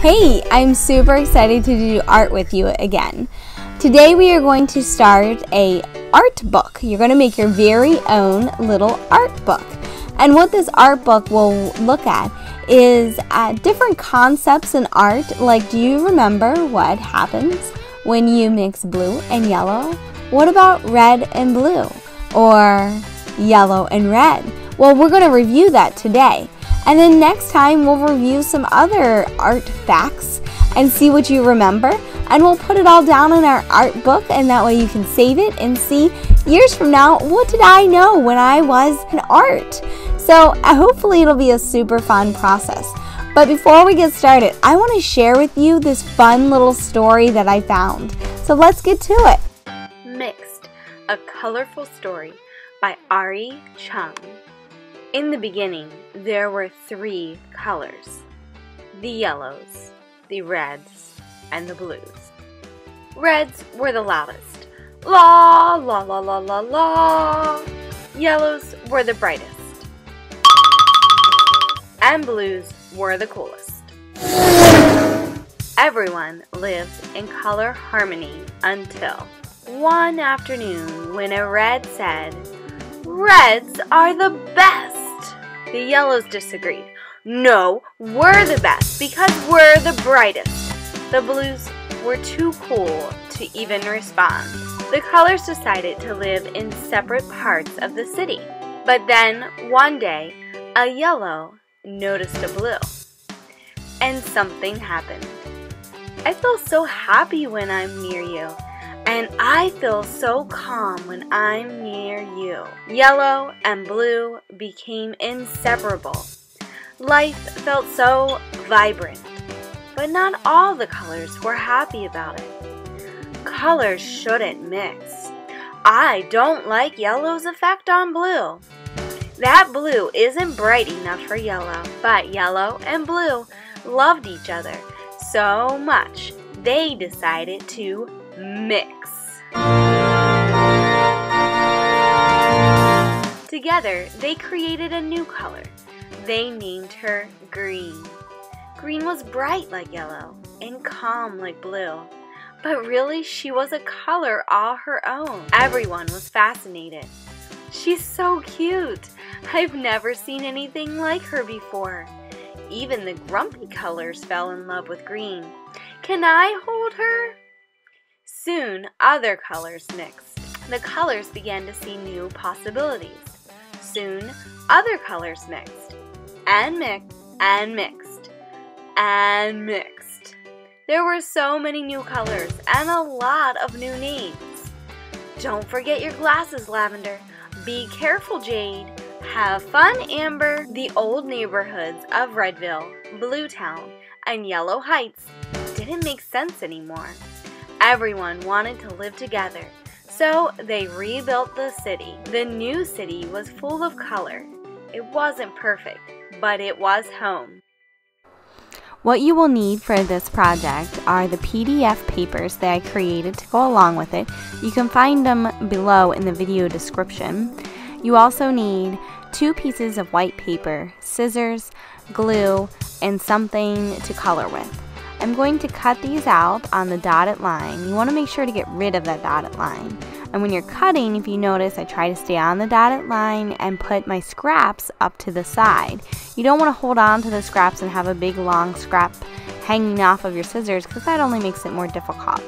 Hey, I'm super excited to do art with you again. Today we are going to start a art book. You're going to make your very own little art book. And what this art book will look at is uh, different concepts in art. Like, do you remember what happens when you mix blue and yellow? What about red and blue? Or yellow and red? Well, we're going to review that today. And then next time we'll review some other art facts and see what you remember. And we'll put it all down in our art book, and that way you can save it and see years from now what did I know when I was in art. So uh, hopefully it'll be a super fun process. But before we get started, I want to share with you this fun little story that I found. So let's get to it. Mixed, a colorful story by Arree Chung. In the beginning, there were three colors the yellows, the reds, and the blues. Reds were the loudest. La la la la la la. Yellows were the brightest. And blues were the coolest. Everyone lived in color harmony until one afternoon when a red said, Reds are the best! The yellows disagreed. No, we're the best because we're the brightest. The blues were too cool to even respond. The colors decided to live in separate parts of the city. But then, one day, a yellow noticed a blue. And something happened. I feel so happy when I'm near you. And I feel so calm when I'm near you. Yellow and blue became inseparable. Life felt so vibrant, but not all the colors were happy about it. Colors shouldn't mix. I don't like yellow's effect on blue. That blue isn't bright enough for yellow, but yellow and blue loved each other so much they decided to mix. Together, they created a new color. They named her Green. Green was bright like yellow and calm like blue. But really, she was a color all her own. Everyone was fascinated. She's so cute. I've never seen anything like her before. Even the grumpy colors fell in love with green. Can I hold her? Soon, other colors mixed. The colors began to see new possibilities. Soon, other colors mixed. And mixed, and mixed, and mixed. There were so many new colors and a lot of new names. Don't forget your glasses, Lavender. Be careful, Jade. Have fun, Amber. The old neighborhoods of Redville, Bluetown, and Yellow Heights didn't make sense anymore. Everyone wanted to live together, so they rebuilt the city. The new city was full of color. It wasn't perfect, but it was home. What you will need for this project are the PDF papers that I created to go along with it. You can find them below in the video description. You also need two pieces of white paper, scissors, glue, and something to color with. I'm going to cut these out on the dotted line. You want to make sure to get rid of that dotted line. And when you're cutting, if you notice, I try to stay on the dotted line and put my scraps up to the side. You don't want to hold on to the scraps and have a big long scrap hanging off of your scissors because that only makes it more difficult.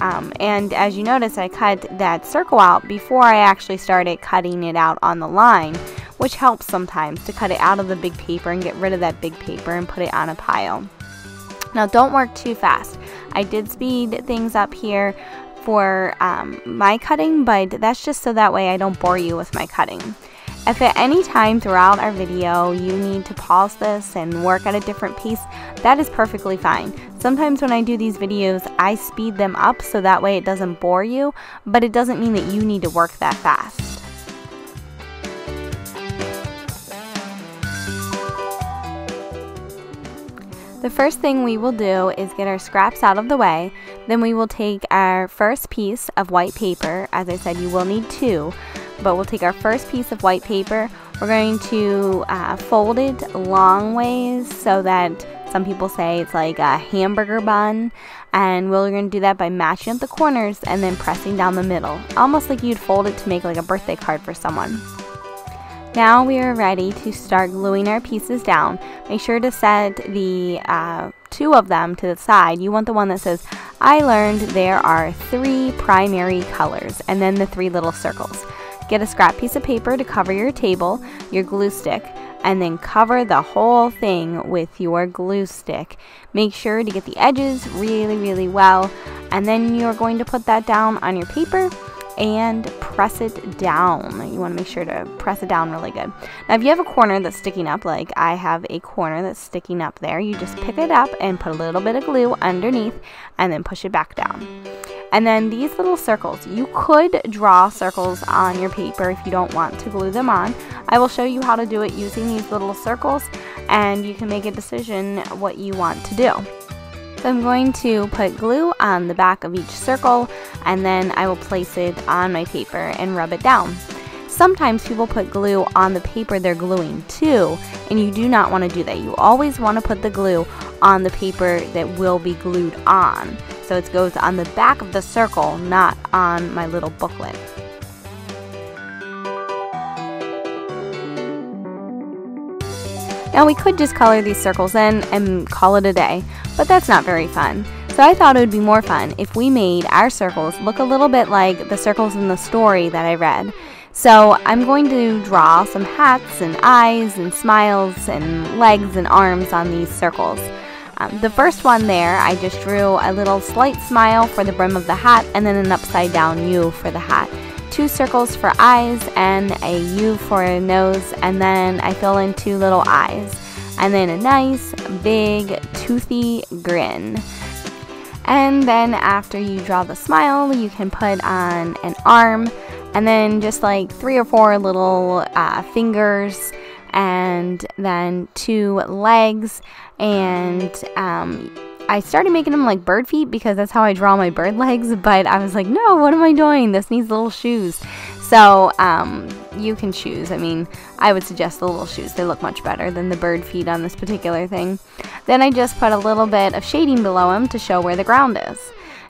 Um, and as you notice, I cut that circle out before I actually started cutting it out on the line, which helps sometimes to cut it out of the big paper and get rid of that big paper and put it on a pile. Now don't work too fast. I did speed things up here for um, my cutting, but that's just so that way I don't bore you with my cutting. If at any time throughout our video you need to pause this and work at a different pace, that is perfectly fine. Sometimes when I do these videos, I speed them up so that way it doesn't bore you, but it doesn't mean that you need to work that fast. The first thing we will do is get our scraps out of the way. Then we will take our first piece of white paper. As I said, you will need two, but we'll take our first piece of white paper. We're going to uh, fold it long ways so that Some people say it's like a hamburger bun. And we're going to do that by matching up the corners and then pressing down the middle, almost like you'd fold it to make like a birthday card for someone. Now we are ready to start gluing our pieces down. Make sure to set the uh, two of them to the side. You want the one that says, I learned there are three primary colors, and then the three little circles. Get a scrap piece of paper to cover your table, your glue stick, and then cover the whole thing with your glue stick. Make sure to get the edges really, really well, and then you're going to put that down on your paper and press it down. You want to make sure to press it down really good. Now, if you have a corner that's sticking up, like I have a corner that's sticking up there, you just pick it up and put a little bit of glue underneath and then push it back down. And then these little circles, you could draw circles on your paper if you don't want to glue them on. I will show you how to do it using these little circles and you can make a decision what you want to do. I'm going to put glue on the back of each circle and then I will place it on my paper and rub it down. Sometimes people put glue on the paper they're gluing to, and you do not want to do that. You always want to put the glue on the paper that will be glued on. So it goes on the back of the circle, not on my little booklet. Now we could just color these circles in and call it a day, but that's not very fun. So I thought it would be more fun if we made our circles look a little bit like the circles in the story that I read. So I'm going to draw some hats and eyes and smiles and legs and arms on these circles. Um, the first one there, I just drew a little slight smile for the brim of the hat and then an upside down U for the hat two circles for eyes and a U for a nose and then I fill in two little eyes and then a nice big toothy grin. And then after you draw the smile, you can put on an arm and then just like three or four little uh, fingers and then two legs and um, I started making them like bird feet because that's how I draw my bird legs, but I was like, no, what am I doing? This needs little shoes. So um, you can choose. I mean, I would suggest the little shoes. They look much better than the bird feet on this particular thing. Then I just put a little bit of shading below him to show where the ground is.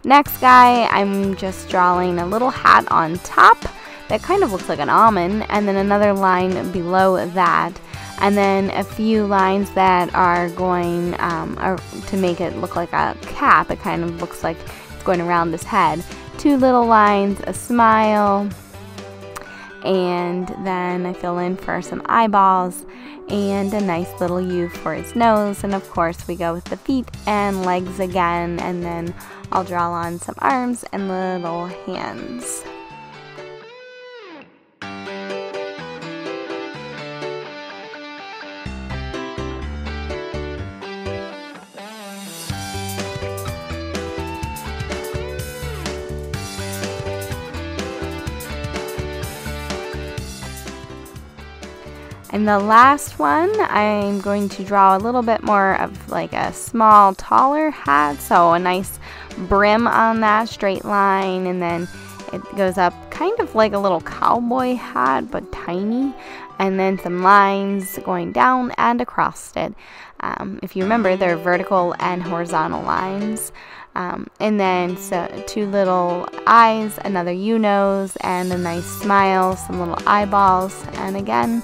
Next guy, I'm just drawing a little hat on top that kind of looks like an almond, and then another line below that and then a few lines that are going um, are to make it look like a cap. It kind of looks like it's going around his head. Two little lines, a smile, and then I fill in for some eyeballs and a nice little U for his nose. And of course, we go with the feet and legs again, and then I'll draw on some arms and little hands. The last one, I'm going to draw a little bit more of like a small, taller hat. So a nice brim on that straight line. And then it goes up kind of like a little cowboy hat, but tiny. And then some lines going down and across it. Um, if you remember, they're vertical and horizontal lines. Um, and then so two little eyes, another U nose, and a nice smile, some little eyeballs, and again,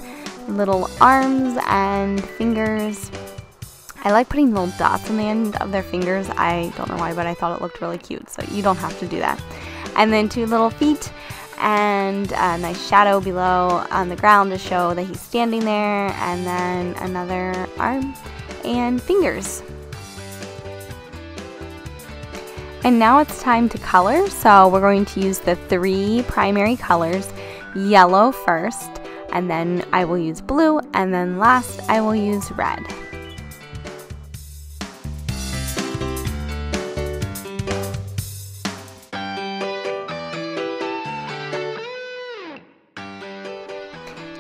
little arms and fingers. I like putting little dots on the end of their fingers. I don't know why, but I thought it looked really cute, so you don't have to do that. And then two little feet and a nice shadow below on the ground to show that he's standing there, and then another arm and fingers. And now it's time to color, so we're going to use the three primary colors, yellow first, and then I will use blue, and then last I will use red.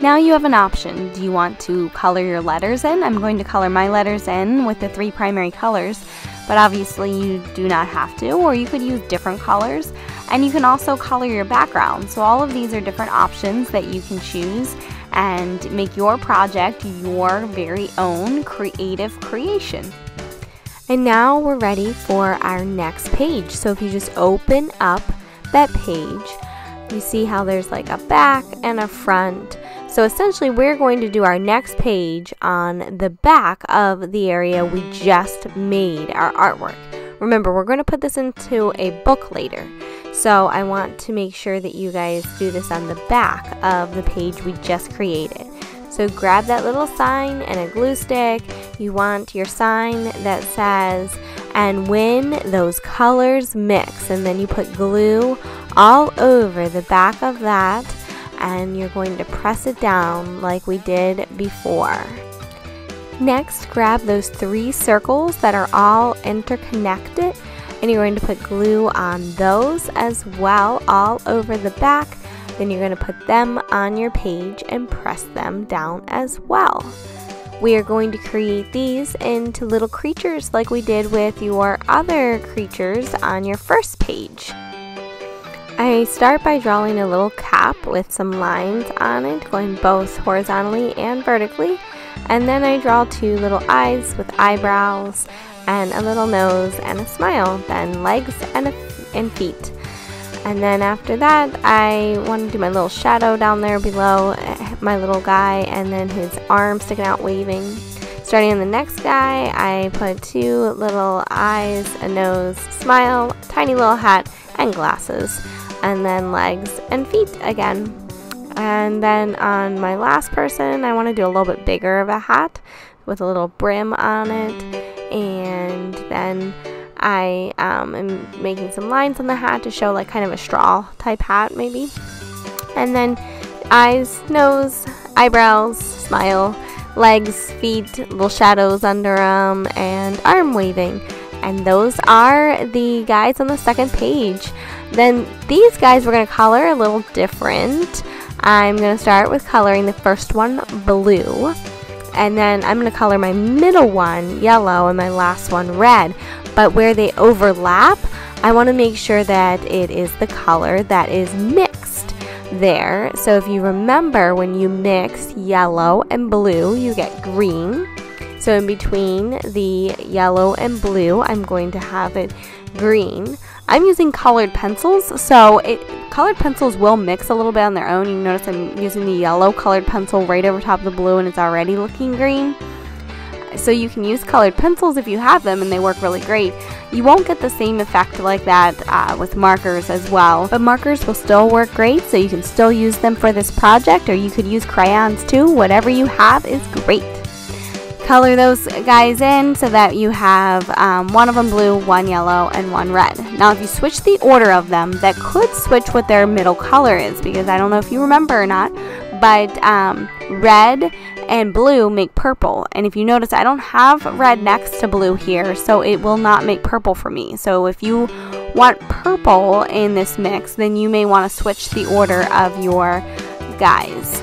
Now you have an option. Do you want to color your letters in? I'm going to color my letters in with the three primary colors, but obviously you do not have to, or you could use different colors. And you can also color your background. So all of these are different options that you can choose and make your project your very own creative creation. And now we're ready for our next page. So if you just open up that page, you see how there's like a back and a front. So essentially we're going to do our next page on the back of the area we just made our artwork. Remember, we're going to put this into a book later. So I want to make sure that you guys do this on the back of the page we just created. So grab that little sign and a glue stick. You want your sign that says, and when those colors mix, and then you put glue all over the back of that, and you're going to press it down like we did before. Next, grab those three circles that are all interconnected and you're going to put glue on those as well all over the back then you're going to put them on your page and press them down as well. We are going to create these into little creatures like we did with your other creatures on your first page. I start by drawing a little cap with some lines on it going both horizontally and vertically and then I draw two little eyes with eyebrows and a little nose and a smile then legs and, and feet and then after that, I want to do my little shadow down there below eh, my little guy and then his arm sticking out waving. Starting on the next guy, I put two little eyes, a nose, smile, tiny little hat, and glasses. And then legs and feet again. And then on my last person, I want to do a little bit bigger of a hat with a little brim on it. And then I um, am making some lines on the hat to show like kind of a straw type hat maybe. And then eyes, nose, eyebrows, smile, legs, feet, little shadows under them, and arm waving. And those are the guys on the second page. Then these guys we're going to color a little different. I'm going to start with coloring the first one blue. And then I'm going to color my middle one yellow and my last one red but where they overlap, I want to make sure that it is the color that is mixed there. So if you remember when you mix yellow and blue, you get green. So in between the yellow and blue, I'm going to have it green. I'm using colored pencils, so it colored pencils will mix a little bit on their own. You notice I'm using the yellow colored pencil right over top of the blue and it's already looking green. So you can use colored pencils if you have them and they work really great. You won't get the same effect like that uh, with markers as well, but markers will still work great so you can still use them for this project or you could use crayons too. Whatever you have is great. Color those guys in so that you have um, one of them blue, one yellow, and one red. Now if you switch the order of them, that could switch what their middle color is because I don't know if you remember or not, but um, red and blue make purple. And if you notice, I don't have red next to blue here, so it will not make purple for me. So if you want purple in this mix, then you may want to switch the order of your guys.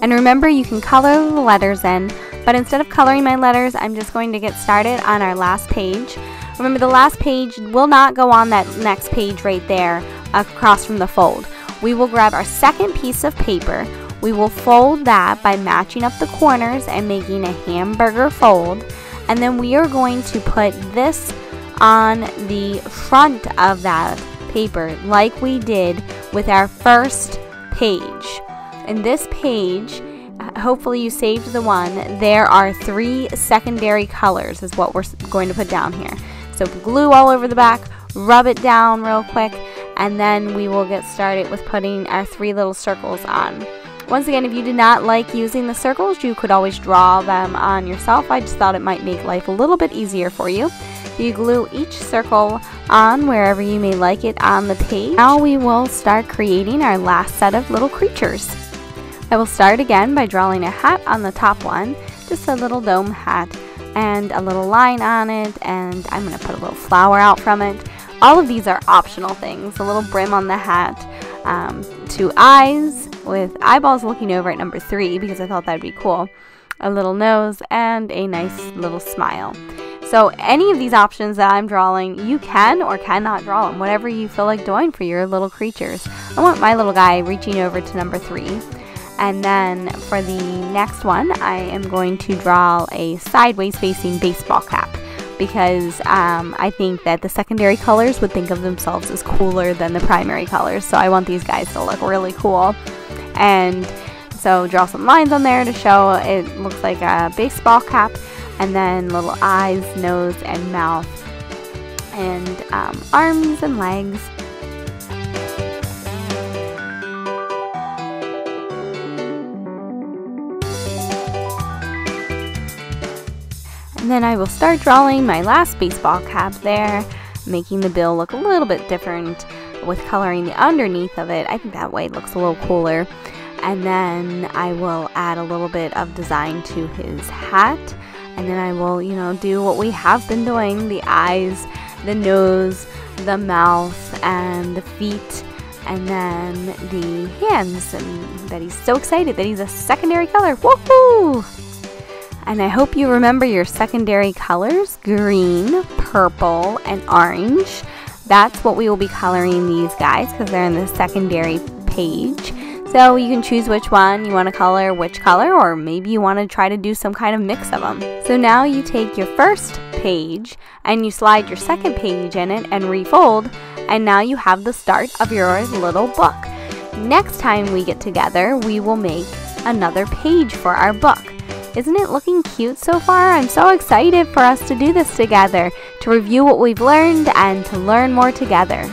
And remember, you can color the letters in, but instead of coloring my letters, I'm just going to get started on our last page. Remember, the last page will not go on that next page right there across from the fold. We will grab our second piece of paper, we will fold that by matching up the corners and making a hamburger fold. And then we are going to put this on the front of that paper like we did with our first page. In this page, hopefully you saved the one, there are three secondary colors is what we're going to put down here. So glue all over the back, rub it down real quick, and then we will get started with putting our three little circles on. Once again, if you did not like using the circles, you could always draw them on yourself. I just thought it might make life a little bit easier for you. You glue each circle on wherever you may like it on the page. Now we will start creating our last set of little creatures. I will start again by drawing a hat on the top one, just a little dome hat and a little line on it and I'm going to put a little flower out from it. All of these are optional things, a little brim on the hat, um, two eyes with eyeballs looking over at number three because I thought that'd be cool, a little nose, and a nice little smile. So any of these options that I'm drawing, you can or cannot draw them, whatever you feel like doing for your little creatures. I want my little guy reaching over to number three. And then for the next one, I am going to draw a sideways facing baseball cap. because um, I think that the secondary colors would think of themselves as cooler than the primary colors. So I want these guys to look really cool. And so draw some lines on there to show it looks like a baseball cap and then little eyes, nose, and mouth and um, arms and legs. And then I will start drawing my last baseball cap there, making the bill look a little bit different with coloring the underneath of it. I think that way it looks a little cooler. And then I will add a little bit of design to his hat. And then I will, you know, do what we have been doing, the eyes, the nose, the mouth, and the feet, and then the hands. And that he's so excited that he's a secondary color. Woohoo! And I hope you remember your secondary colors green, purple, and orange. That's what we will be coloring these guys because they're in the secondary page. So you can choose which one you want to color, which color, or maybe you want to try to do some kind of mix of them. So now you take your first page and you slide your second page in it and refold, and now you have the start of your little book. Next time we get together, we will make another page for our book. Isn't it looking cute so far? I'm so excited for us to do this together, to review what we've learned and to learn more together.